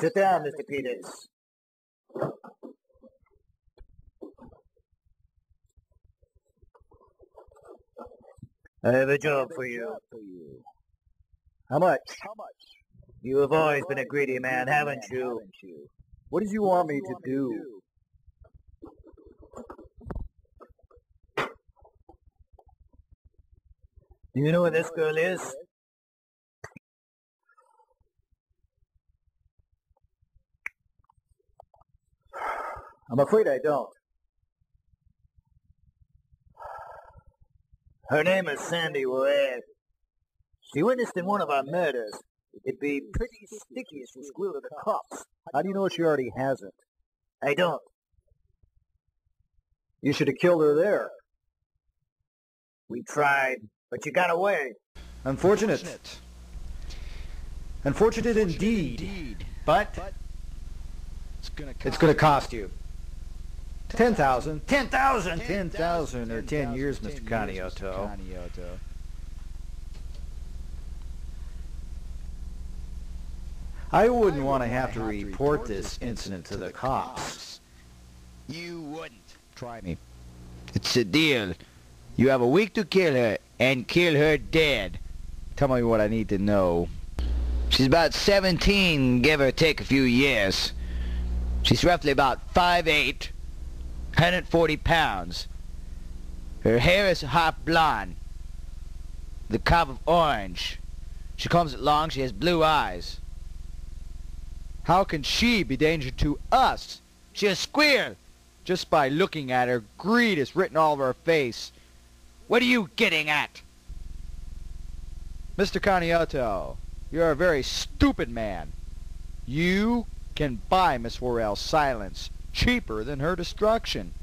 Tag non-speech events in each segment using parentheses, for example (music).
Sit down, Mr. Peters. I have a job for you. How much? How much? You have always been a greedy man, haven't you? What does you want me to do? Do you know where this girl is? I'm afraid I don't. Her name is Sandy Webb. She witnessed in one of our murders. It'd be pretty sticky if she squealed to the cops. How do you know she already has it? I don't. You should have killed her there. We tried, but you got away. Unfortunate. Unfortunate indeed. But it's going to cost you. Ten thousand. Ten thousand. Ten thousand or ten years, Mr. Conioto. I wouldn't want to have to report this incident to the cops. You wouldn't. Try me. It's a deal. You have a week to kill her, and kill her dead. Tell me what I need to know. She's about 17, give or take a few years. She's roughly about 5'8", 140 pounds. Her hair is half blonde, the color of orange. She combs it long, she has blue eyes. How can she be danger to us? She is squeal. Just by looking at her, greed is written all over her face. What are you getting at? Mr. Conioto, you're a very stupid man. You can buy Miss Worrell's silence cheaper than her destruction.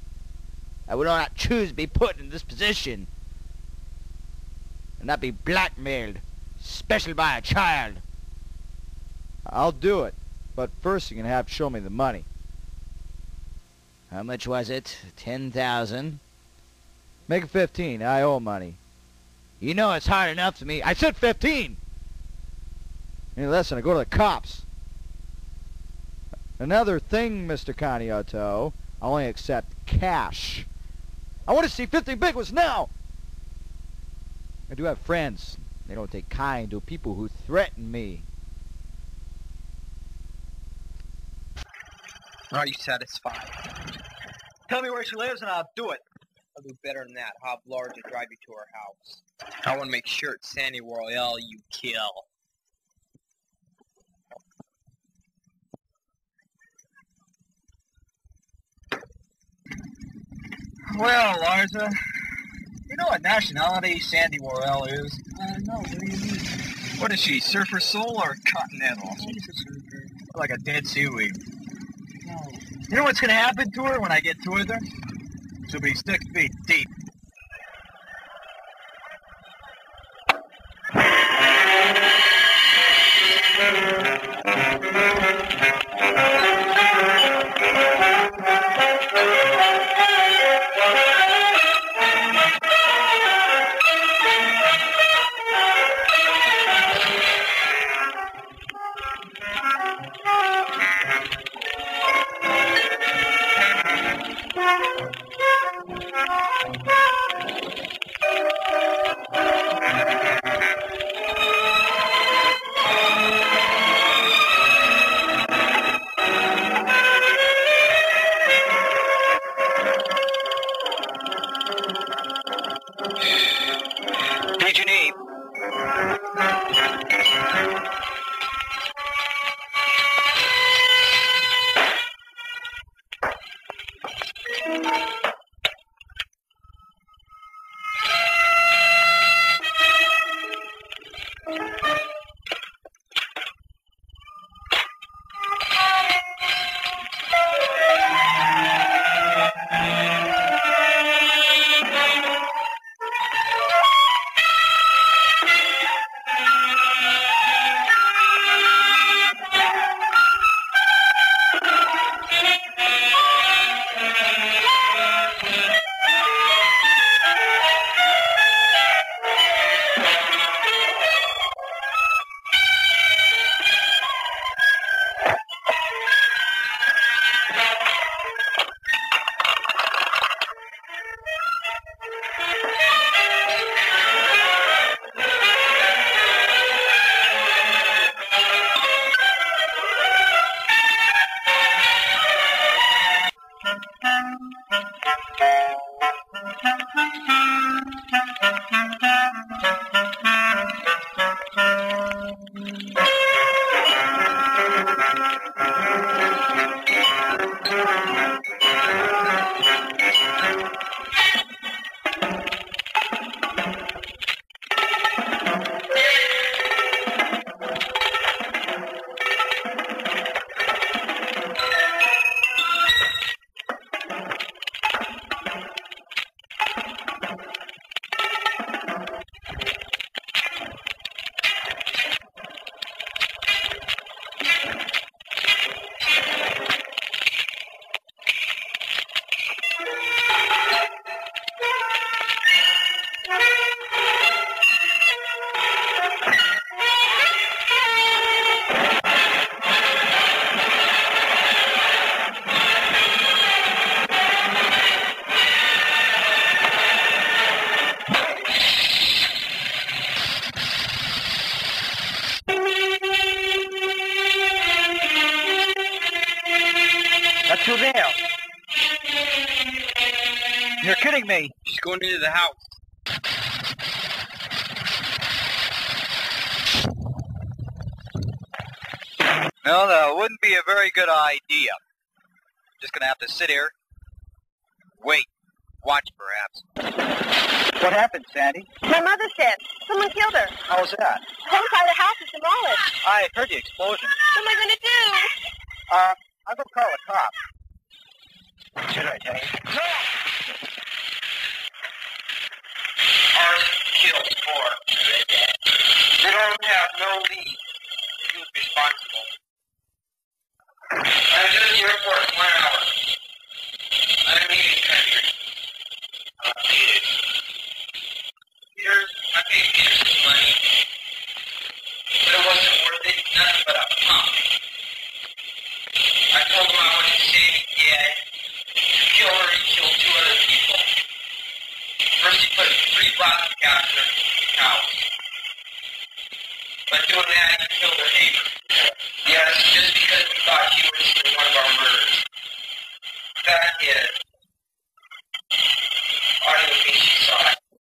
I would not choose to be put in this position and not be blackmailed, especially by a child. I'll do it, but first you're going to have to show me the money. How much was it? Ten thousand? Make it fifteen. I owe money. You know it's hard enough to me. I said fifteen! Any less than I go to the cops. Another thing, Mr. Conioto, I only accept cash. I want to see 15 big ones now! I do have friends. They don't take kind to people who threaten me. Are you satisfied? Tell me where she lives and I'll do it. I'll do better than that. I'll to drive you to her house. I want to make sure it's Sandy Royale you kill. Well, Larza, you know what nationality Sandy Worrell is? Uh, no, what do you mean? What is she, surfer soul or continental? She's a surfer. Like a dead seaweed. No. You know what's going to happen to her when I get to her? She'll be six feet deep. (laughs) Thank you. There. You're kidding me. She's going into the house. No, that wouldn't be a very good idea. Just gonna have to sit here. Wait. Watch, perhaps. What happened, Sandy? My mother said someone killed her. How was that? The whole side of the house is demolished. I heard the explosion. What am I going to do? Uh, I'm gonna call the cops. Should I tell you? Arson killed four. They don't have no lead. Who's responsible? I'm doing the report in one hour. I'm leaving country. Uh, Peter. Peter, I paid Peter some money. But it wasn't worth it. Nothing but a pump. I told him I wanted to save him dead. To kill her, he killed two other people. First he put three her house. By doing that, he killed her neighbor. Yes, just because we thought she was one of our murders. Fact is,